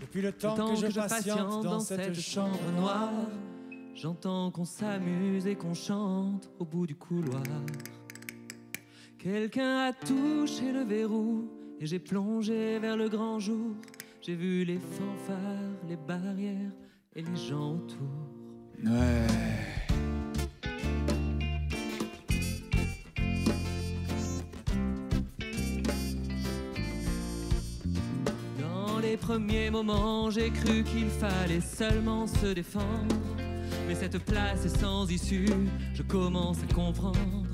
Depuis le temps, que, je patiente dans cette chambre noire, j'entends qu'on s'amuse et qu'on chante au bout du couloir. Quelqu'un a touché le verrou et j'ai plongé vers le grand jour. J'ai vu les fanfares, les barrières et les gens autour. Ouais. Les premiers moments, j'ai cru qu'il fallait seulement se défendre. Mais cette place est sans issue, je commence à comprendre.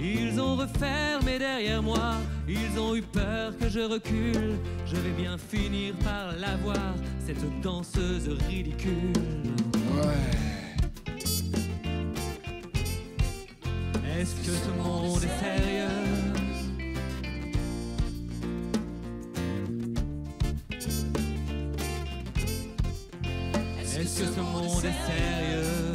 Ils ont refermé derrière moi, ils ont eu peur que je recule. Je vais bien finir par la voir, cette danseuse ridicule. Ouais. Est-ce que ce monde est sérieux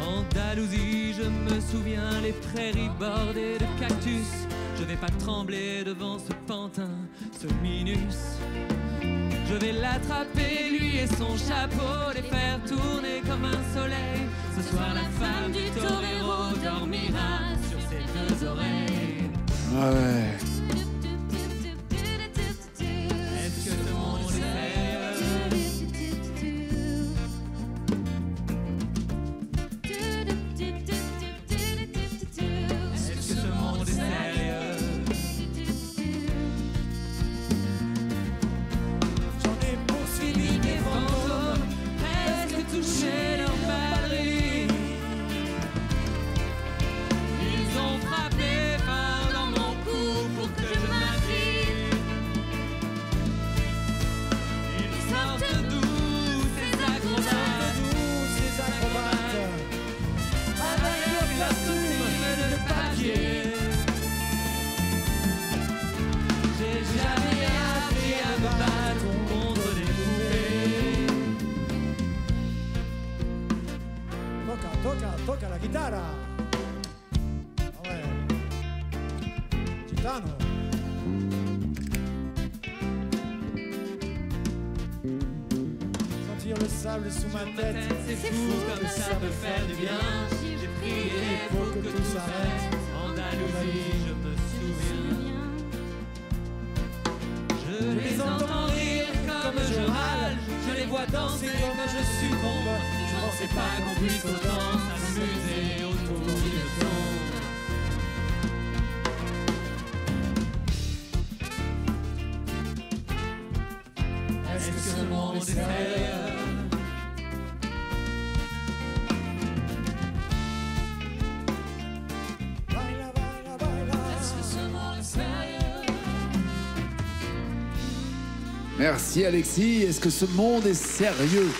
Andalousie, je me souviens, les prairies bordées de cactus. Je vais pas trembler devant ce pantin, ce minus. Je vais l'attraper, lui et son chapeau, les faire tourner comme un soleil. Ce soir, la femme du torero dormira sur ses deux oreilles. Ouais. Toca, toca, toca la chitarra. Ah ouais. Gitano. Sentir le sable sous ma tête. C'est fou comme ça peut faire du bien J'ai prié pour que tout s'arrête Andalousie, je me souviens Je les entends rire comme je râle Je les vois danser comme je Je pensais pas qu'on puisse autant s'amuser autour du son Est-ce que ce monde est sérieux. Merci Alexis. Est-ce que ce monde est sérieux?